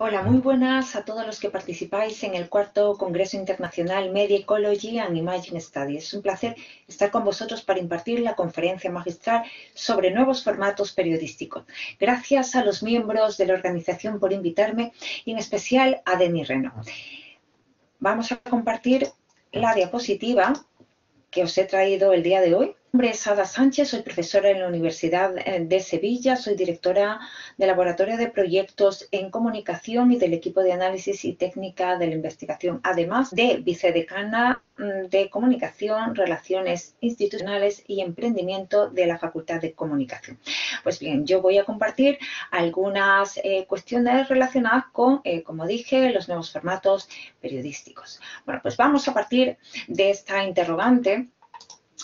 Hola, muy buenas a todos los que participáis en el cuarto Congreso Internacional Media Ecology and Imagine Studies. Es un placer estar con vosotros para impartir la conferencia magistral sobre nuevos formatos periodísticos. Gracias a los miembros de la organización por invitarme y en especial a Denis Reno. Vamos a compartir la diapositiva que os he traído el día de hoy. Mi nombre es Ada Sánchez, soy profesora en la Universidad eh, de Sevilla, soy directora del Laboratorio de Proyectos en Comunicación y del equipo de análisis y técnica de la investigación, además de vicedecana mm, de Comunicación, Relaciones Institucionales y Emprendimiento de la Facultad de Comunicación. Pues bien, yo voy a compartir algunas eh, cuestiones relacionadas con, eh, como dije, los nuevos formatos periodísticos. Bueno, pues vamos a partir de esta interrogante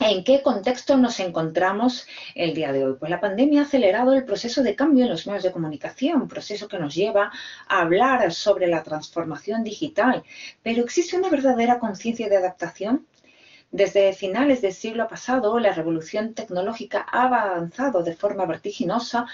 ¿En qué contexto nos encontramos el día de hoy? Pues la pandemia ha acelerado el proceso de cambio en los medios de comunicación, un proceso que nos lleva a hablar sobre la transformación digital. Pero ¿existe una verdadera conciencia de adaptación? Desde finales del siglo pasado, la revolución tecnológica ha avanzado de forma vertiginosa,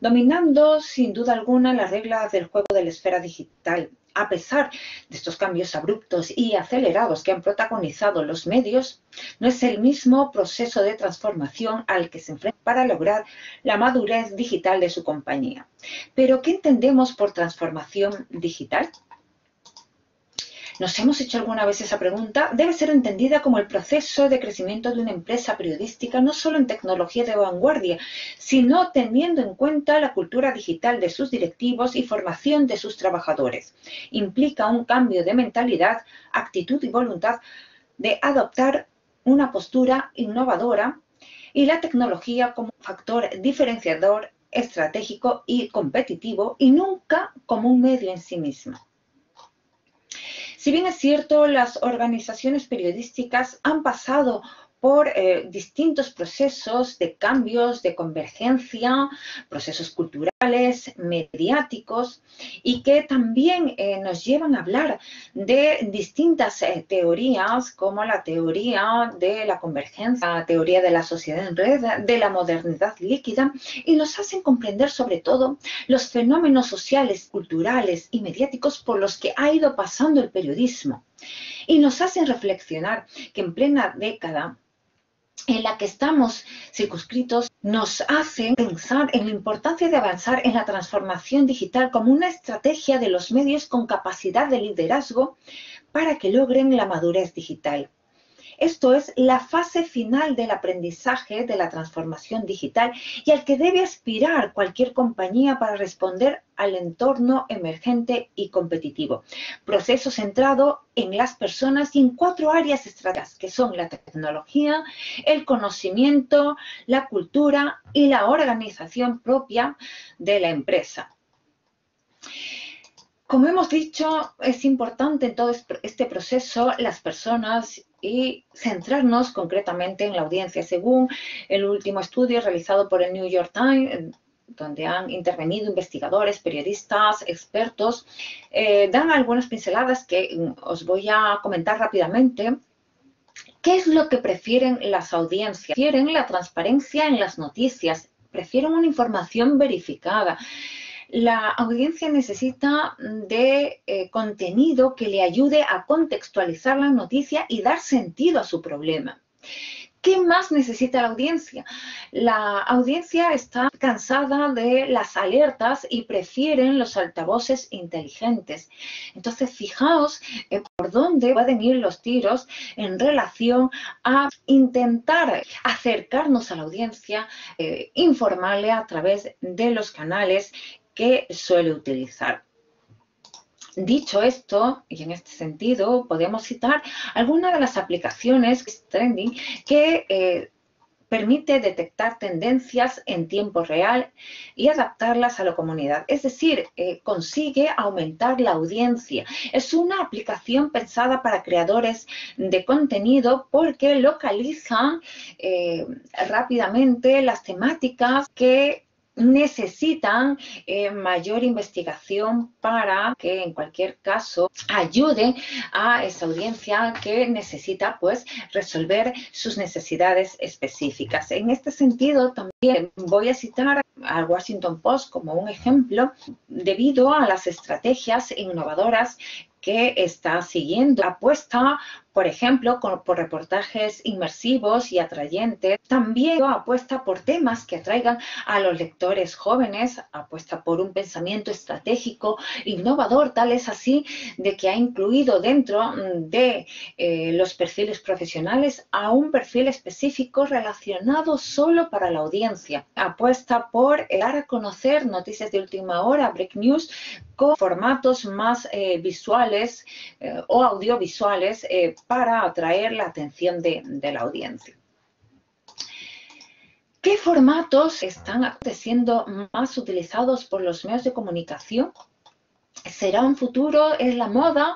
dominando sin duda alguna las reglas del juego de la esfera digital a pesar de estos cambios abruptos y acelerados que han protagonizado los medios, no es el mismo proceso de transformación al que se enfrenta para lograr la madurez digital de su compañía. Pero, ¿qué entendemos por transformación digital? ¿Nos hemos hecho alguna vez esa pregunta? Debe ser entendida como el proceso de crecimiento de una empresa periodística, no solo en tecnología de vanguardia, sino teniendo en cuenta la cultura digital de sus directivos y formación de sus trabajadores. Implica un cambio de mentalidad, actitud y voluntad de adoptar una postura innovadora y la tecnología como factor diferenciador estratégico y competitivo y nunca como un medio en sí mismo. Si bien es cierto, las organizaciones periodísticas han pasado por eh, distintos procesos de cambios, de convergencia, procesos culturales, mediáticos, y que también eh, nos llevan a hablar de distintas eh, teorías, como la teoría de la convergencia, la teoría de la sociedad en red, de la modernidad líquida, y nos hacen comprender sobre todo los fenómenos sociales, culturales y mediáticos por los que ha ido pasando el periodismo. Y nos hacen reflexionar que en plena década en la que estamos circunscritos nos hacen pensar en la importancia de avanzar en la transformación digital como una estrategia de los medios con capacidad de liderazgo para que logren la madurez digital. Esto es la fase final del aprendizaje de la transformación digital y al que debe aspirar cualquier compañía para responder al entorno emergente y competitivo. Proceso centrado en las personas y en cuatro áreas estratégicas, que son la tecnología, el conocimiento, la cultura y la organización propia de la empresa. Como hemos dicho, es importante en todo este proceso las personas y centrarnos concretamente en la audiencia. Según el último estudio realizado por el New York Times, donde han intervenido investigadores, periodistas, expertos, eh, dan algunas pinceladas que mm, os voy a comentar rápidamente. ¿Qué es lo que prefieren las audiencias? Prefieren la transparencia en las noticias, prefieren una información verificada, la audiencia necesita de eh, contenido que le ayude a contextualizar la noticia y dar sentido a su problema. ¿Qué más necesita la audiencia? La audiencia está cansada de las alertas y prefieren los altavoces inteligentes. Entonces, fijaos eh, por dónde pueden ir los tiros en relación a intentar acercarnos a la audiencia, eh, informarle a través de los canales que suele utilizar. Dicho esto, y en este sentido, podemos citar algunas de las aplicaciones trending que eh, permite detectar tendencias en tiempo real y adaptarlas a la comunidad. Es decir, eh, consigue aumentar la audiencia. Es una aplicación pensada para creadores de contenido porque localiza eh, rápidamente las temáticas que necesitan eh, mayor investigación para que en cualquier caso ayude a esa audiencia que necesita pues resolver sus necesidades específicas. En este sentido también voy a citar al Washington Post como un ejemplo debido a las estrategias innovadoras que está siguiendo. Apuesta por ejemplo, por reportajes inmersivos y atrayentes. También apuesta por temas que atraigan a los lectores jóvenes, apuesta por un pensamiento estratégico, innovador, tal es así de que ha incluido dentro mm, de eh, los perfiles profesionales a un perfil específico relacionado solo para la audiencia. Apuesta por dar a conocer noticias de última hora, break news, con formatos más eh, visuales eh, o audiovisuales para atraer la atención de, la audiencia. ¿Qué formatos están siendo más utilizados por los medios de comunicación? ¿Será un futuro? ¿Es la moda?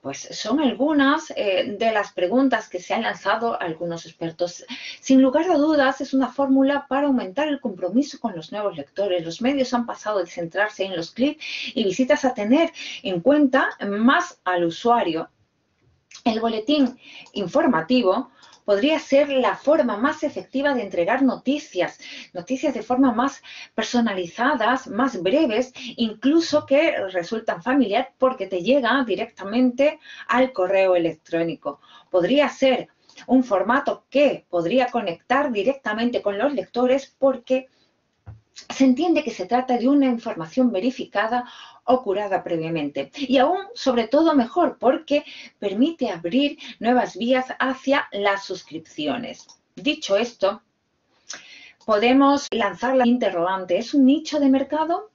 Pues son algunas eh, de las preguntas que se han lanzado algunos expertos. Sin lugar a dudas, es una fórmula para aumentar el compromiso con los nuevos lectores. Los medios han pasado de centrarse en los clics y visitas a tener en cuenta más al usuario el boletín informativo podría ser la forma más efectiva de entregar noticias, noticias de forma más personalizadas, más breves, incluso que resultan familiar porque te llega directamente al correo electrónico. Podría ser un formato que podría conectar directamente con los lectores porque se entiende que se trata de una información verificada o curada previamente. Y aún, sobre todo, mejor porque permite abrir nuevas vías hacia las suscripciones. Dicho esto, podemos lanzar la interrogante. ¿Es un nicho de mercado?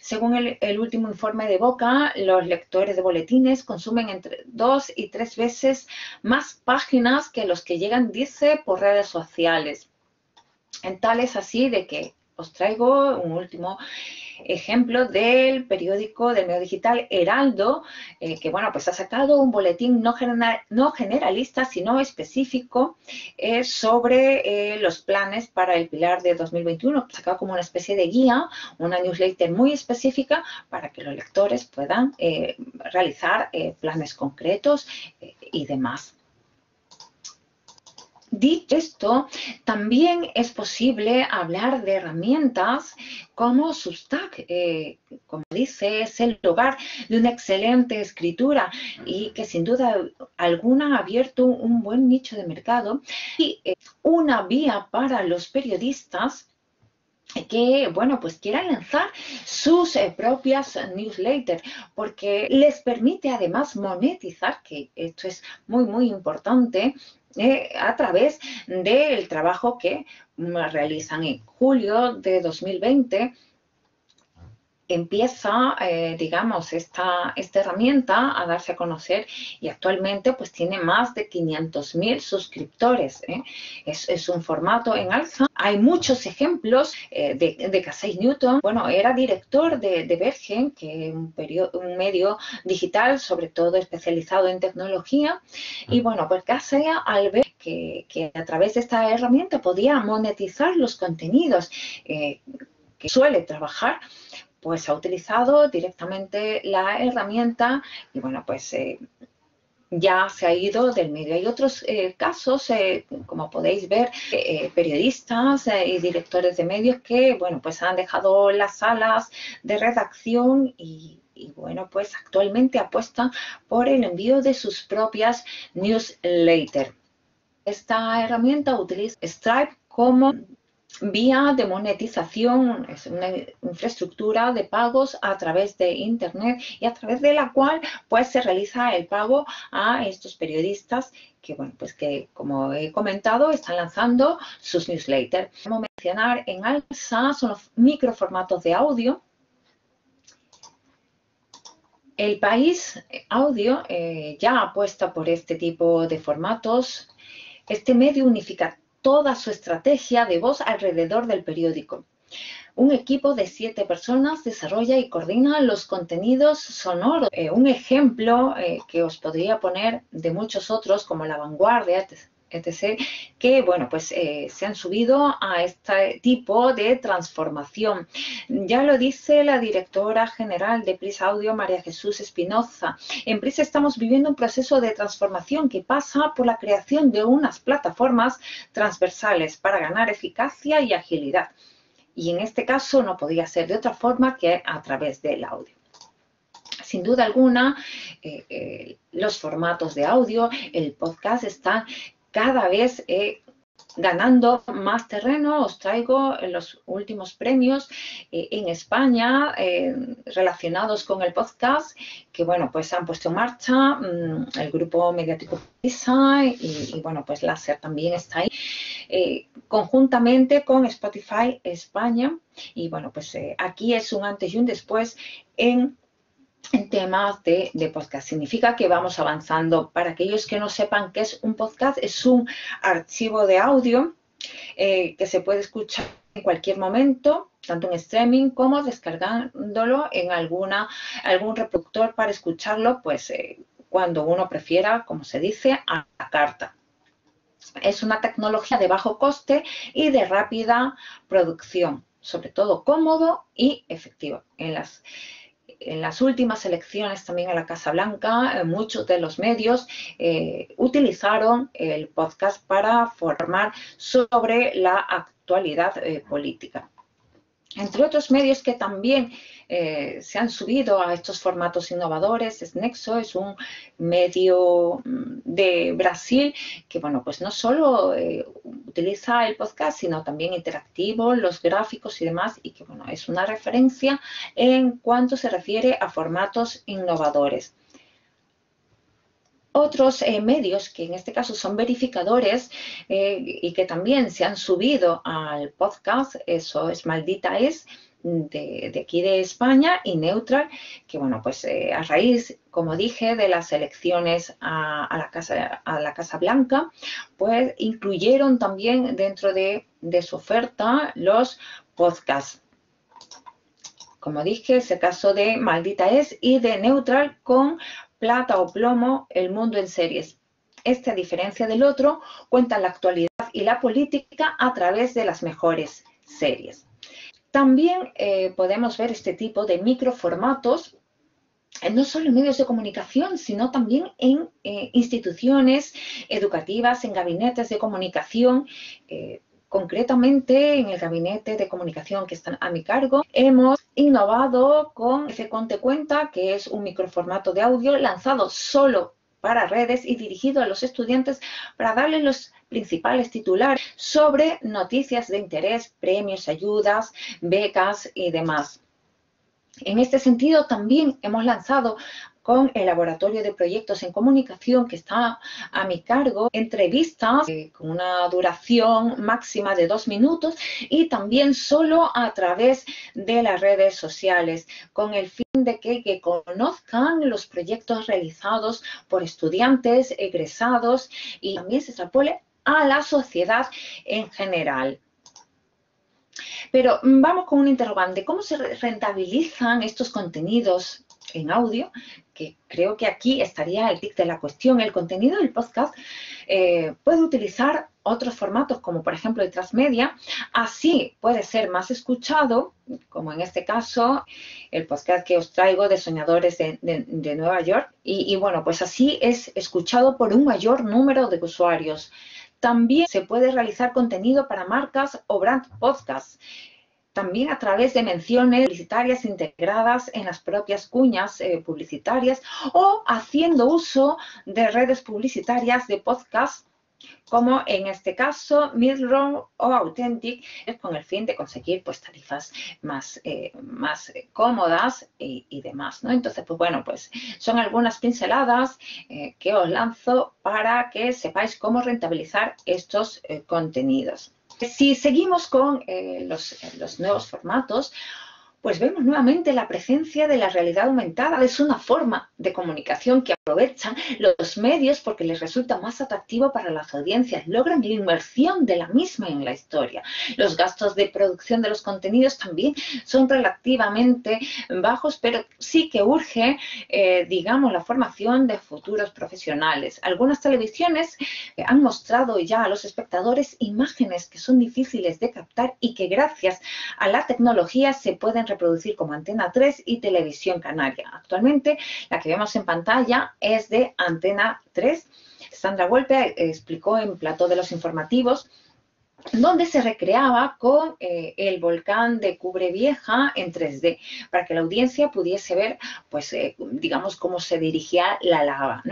Según el, último informe de Boca, los lectores de boletines consumen entre dos y tres veces más páginas que los que llegan, dice, por redes sociales. En tal es así de que os traigo un último ejemplo del periódico del medio digital Heraldo, eh, que bueno, pues ha sacado un boletín no, no generalista, sino específico eh, sobre eh, los planes para el pilar de 2021. Ha sacado como una especie de guía, una newsletter muy específica para que los lectores puedan realizar planes concretos y demás. Dicho esto, también es posible hablar de herramientas como Substack, eh, como dice, es el lugar de una excelente escritura y que sin duda alguna ha abierto un buen nicho de mercado y eh, una vía para los periodistas que, bueno, pues quieran lanzar sus eh, propias newsletters, porque les permite además monetizar, que esto es muy, muy importante, eh, a través del trabajo que realizan en julio de 2020 empieza, eh, digamos, esta, esta herramienta a darse a conocer y actualmente pues tiene más de 500.000 suscriptores. ¿eh? Es, un formato en alza. Hay muchos ejemplos eh, de, de Casey Newton. Bueno, era director de, de Bergen, que es un, un, medio digital, sobre todo especializado en tecnología. Y bueno, pues Casey al ver que, que, a través de esta herramienta podía monetizar los contenidos que suele trabajar, pues ha utilizado directamente la herramienta y bueno, pues eh, ya se ha ido del medio. Hay otros eh, casos, eh, como podéis ver, periodistas y directores de medios que, bueno, pues han dejado las salas de redacción y, y bueno, pues actualmente apuestan por el envío de sus propias newsletters. Esta herramienta utiliza Stripe como vía de monetización, es una infraestructura de pagos a través de Internet y a través de la cual pues se realiza el pago a estos periodistas que, bueno, pues que como he comentado están lanzando sus newsletters. Como mencionar en alza son los microformatos de audio. El país audio eh, ya apuesta por este tipo de formatos. Este medio unifica toda su estrategia de voz alrededor del periódico. Un equipo de siete personas desarrolla y coordina los contenidos sonoros. Eh, un ejemplo eh, que os podría poner de muchos otros, como La Vanguardia, etc., que bueno, pues eh, se han subido a este tipo de transformación. Ya lo dice la directora general de Prisa Audio, María Jesús Espinoza. En Prisa estamos viviendo un proceso de transformación que pasa por la creación de unas plataformas transversales para ganar eficacia y agilidad. Y en este caso no podía ser de otra forma que a través del audio sin duda alguna, eh, eh, los formatos de audio, el podcast están cada vez eh, ganando más terreno. Os traigo los últimos premios eh, en España eh, relacionados con el podcast que, bueno, pues han puesto en marcha mm, el grupo mediático PISA y, bueno, pues Láser también está ahí, conjuntamente con Spotify España. Y, bueno, pues aquí es un antes y un después en en temas de, podcast. Significa que vamos avanzando. Para aquellos que no sepan qué es un podcast, es un archivo de audio eh, que se puede escuchar en cualquier momento, tanto en streaming como descargándolo en alguna, algún reproductor para escucharlo, pues eh, cuando uno prefiera, como se dice, a la carta. Es una tecnología de bajo coste y de rápida producción, sobre todo cómodo y efectivo. En las en las últimas elecciones también a la Casa Blanca, eh, muchos de los medios eh, utilizaron el podcast para formar sobre la actualidad eh, política. Entre otros medios que también eh, se han subido a estos formatos innovadores, es Nexo, es un medio mm, de Brasil que, bueno, pues no solo eh, utiliza el podcast, sino también interactivo, los gráficos y demás, y que, bueno, es una referencia en cuanto se refiere a formatos innovadores. Otros eh, medios que en este caso son verificadores y que también se han subido al podcast, eso es Maldita es, de, aquí de España y Neutral, que bueno, pues eh, a raíz, como dije, de las elecciones a, la casa, a la Casa Blanca, pues incluyeron también dentro de, de su oferta los podcasts como dije, es el caso de Maldita Es y de Neutral con plata o plomo, el mundo en series. Este, a diferencia del otro, cuenta la actualidad y la política a través de las mejores series. También eh, podemos ver este tipo de microformatos eh, no solo en medios de comunicación, sino también en eh, instituciones educativas, en gabinetes de comunicación. concretamente, en el gabinete de comunicación que está a mi cargo, hemos innovado con Conte Cuenta, que es un microformato de audio lanzado solo para redes y dirigido a los estudiantes para darles los principales titulares sobre noticias de interés, premios, ayudas, becas y demás. En este sentido, también hemos lanzado con el Laboratorio de Proyectos en Comunicación que está a mi cargo, entrevistas eh, con una duración máxima de dos minutos y también solo a través de las redes sociales, con el de que, que conozcan los proyectos realizados por estudiantes, egresados y también se extrapole a la sociedad en general. Pero mm, vamos con un interrogante. ¿Cómo se rentabilizan estos contenidos en audio que creo que aquí estaría el tic de la cuestión. El contenido del podcast eh, puede utilizar otros formatos como por ejemplo el transmedia, así puede ser más escuchado, como en este caso el podcast que os traigo de Soñadores de, Nueva York, y, y bueno, pues así es escuchado por un mayor número de usuarios. También se puede realizar contenido para marcas o brand podcasts también a través de menciones publicitarias integradas en las propias cuñas eh, publicitarias o haciendo uso de redes publicitarias de podcast como en este caso Midrow o Authentic, con el fin de conseguir pues tarifas más, eh, más cómodas y, demás, ¿no? Entonces, pues bueno, pues son algunas pinceladas eh, que os lanzo para que sepáis cómo rentabilizar estos contenidos. Si seguimos con eh, los, nuevos formatos, pues vemos nuevamente la presencia de la realidad aumentada. Es una forma de comunicación que aprovechan los medios porque les resulta más atractivo para las audiencias. Logran la inmersión de la misma en la historia. Los gastos de producción de los contenidos también son relativamente bajos, pero sí que urge, eh, digamos, la formación de futuros profesionales. Algunas televisiones eh, han mostrado ya a los espectadores imágenes que son difíciles de captar y que gracias a la tecnología se pueden reproducir como Antena 3 y Televisión Canaria. Actualmente la que vemos en pantalla es de Antena 3. Sandra Golpe explicó en Plató de los Informativos donde se recreaba con eh, el volcán de Cubre Vieja en 3D, para que la audiencia pudiese ver, pues, eh, digamos, cómo se dirigía la lava.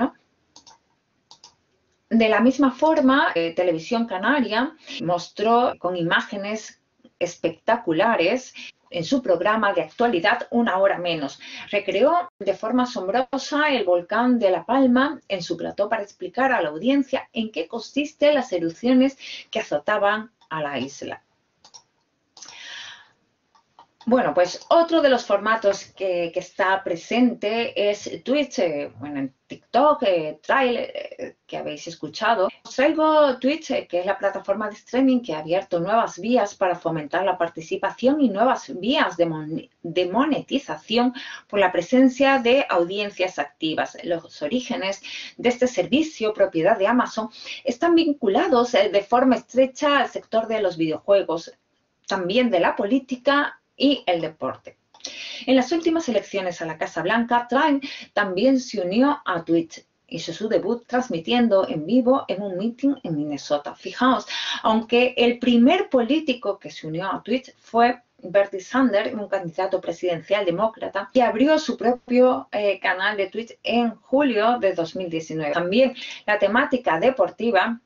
De la misma forma, eh, Televisión Canaria mostró con imágenes espectaculares en su programa de actualidad Una hora menos. Recreó de forma asombrosa el volcán de La Palma en su plató para explicar a la audiencia en qué consisten las erupciones que azotaban a la isla. Bueno, pues otro de los formatos que, está presente es Twitch, eh, bueno, en TikTok, eh, Trailer, eh, que habéis escuchado. Os traigo Twitch, que es la plataforma de streaming que ha abierto nuevas vías para fomentar la participación y nuevas vías de monetización por la presencia de audiencias activas. Los orígenes de este servicio, propiedad de Amazon, están vinculados de forma estrecha al sector de los videojuegos, también de la política y el deporte. En las últimas elecciones a la Casa Blanca, Trump también se unió a Twitch. Hizo su debut transmitiendo en vivo en un meeting en Minnesota. Fijaos, aunque el primer político que se unió a Twitch fue Bertie Sanders, un candidato presidencial demócrata, que abrió su propio eh, canal de Twitch en julio de 2019. También la temática deportiva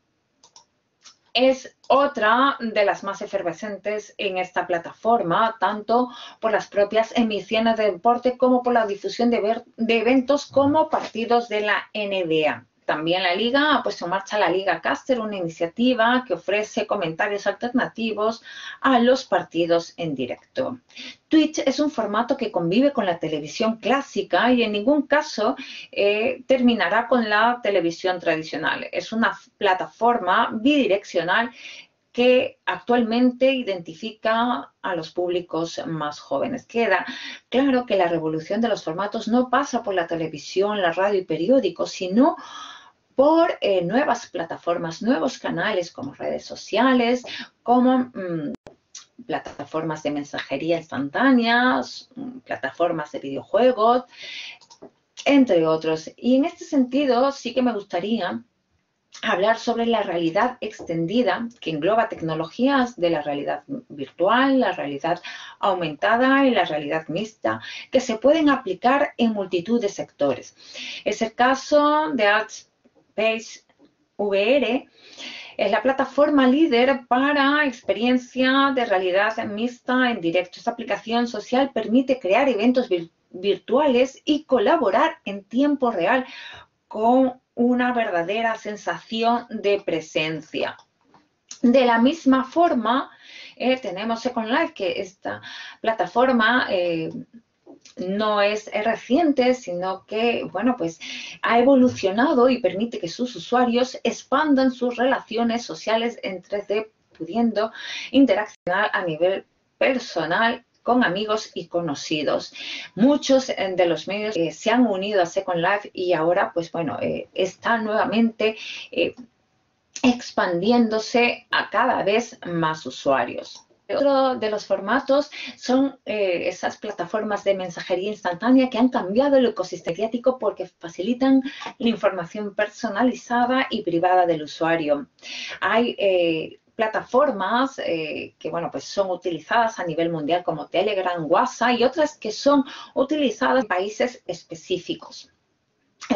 es otra de las más efervescentes en esta plataforma, tanto por las propias emisiones de deporte como por la difusión de, de eventos como partidos de la NBA. También la liga ha puesto en marcha la Liga Caster, una iniciativa que ofrece comentarios alternativos a los partidos en directo. Twitch es un formato que convive con la televisión clásica y en ningún caso eh, terminará con la televisión tradicional. Es una plataforma bidireccional que actualmente identifica a los públicos más jóvenes. Queda claro que la revolución de los formatos no pasa por la televisión, la radio y periódicos, sino por eh, nuevas plataformas, nuevos canales como redes sociales, como mm, plataformas de mensajería instantáneas, mm, plataformas de videojuegos, entre otros. Y en este sentido sí que me gustaría hablar sobre la realidad extendida que engloba tecnologías de la realidad virtual, la realidad aumentada y la realidad mixta que se pueden aplicar en multitud de sectores. Es el caso de Artspace VR, es la plataforma líder para experiencia de realidad mixta en directo. Esta aplicación social permite crear eventos virtuales y colaborar en tiempo real con una verdadera sensación de presencia. De la misma forma, eh, tenemos Second Life, que esta plataforma eh, no es reciente, sino que, bueno, pues ha evolucionado y permite que sus usuarios expandan sus relaciones sociales en 3D, pudiendo interaccionar a nivel personal con amigos y conocidos. Muchos eh, de los medios eh, se han unido a Second Life y ahora, pues bueno, eh, están nuevamente expandiéndose a cada vez más usuarios. Otro de los formatos son esas plataformas de mensajería instantánea que han cambiado el ecosistema mediático porque facilitan la información personalizada y privada del usuario. Hay plataformas eh, que bueno, pues son utilizadas a nivel mundial como Telegram, WhatsApp y otras que son utilizadas en países específicos,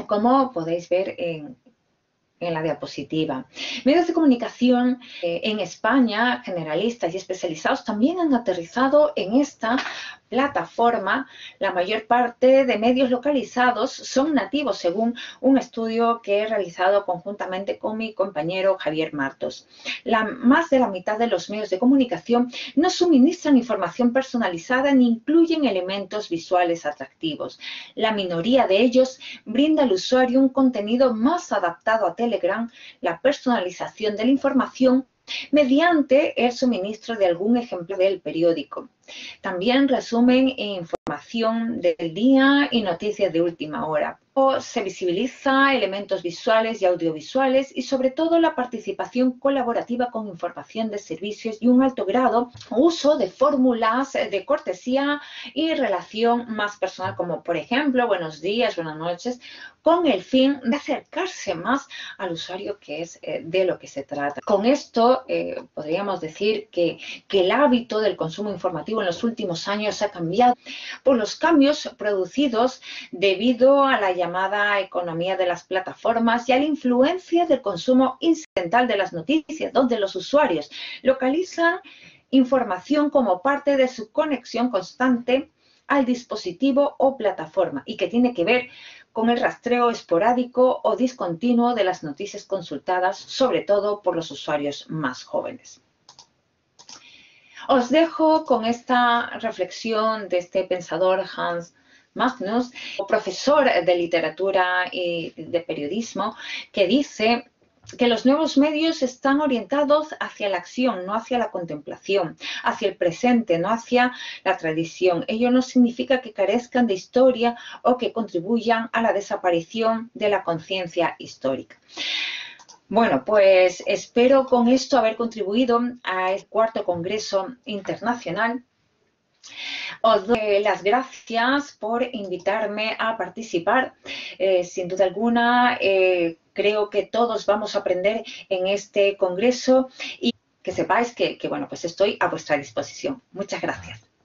como podéis ver en, la diapositiva. Medios de comunicación eh, en España, generalistas y especializados, también han aterrizado en esta plataforma, la mayor parte de medios localizados son nativos, según un estudio que he realizado conjuntamente con mi compañero Javier Martos. La, más de la mitad de los medios de comunicación no suministran información personalizada ni incluyen elementos visuales atractivos. La minoría de ellos brinda al usuario un contenido más adaptado a Telegram, la personalización de la información mediante el suministro de algún ejemplo del periódico. También resumen información del día y noticias de última hora. Se visibiliza elementos visuales y audiovisuales y sobre todo la participación colaborativa con información de servicios y un alto grado uso de fórmulas de cortesía y relación más personal como por ejemplo buenos días, buenas noches, con el fin de acercarse más al usuario que es eh, de lo que se trata. Con esto eh, podríamos decir que, que el hábito del consumo informativo en los últimos años ha cambiado por los cambios producidos debido a la llamada economía de las plataformas y a la influencia del consumo incidental de las noticias, donde los usuarios localizan información como parte de su conexión constante al dispositivo o plataforma y que tiene que ver con el rastreo esporádico o discontinuo de las noticias consultadas, sobre todo por los usuarios más jóvenes. Os dejo con esta reflexión de este pensador Hans Magnus, profesor de literatura y de periodismo, que dice que los nuevos medios están orientados hacia la acción, no hacia la contemplación, hacia el presente, no hacia la tradición. Ello no significa que carezcan de historia o que contribuyan a la desaparición de la conciencia histórica. Bueno, pues espero con esto haber contribuido a este cuarto Congreso Internacional. Os doy las gracias por invitarme a participar. Eh, sin duda alguna, eh, creo que todos vamos a aprender en este Congreso y que sepáis que, que, bueno, pues estoy a vuestra disposición. Muchas gracias.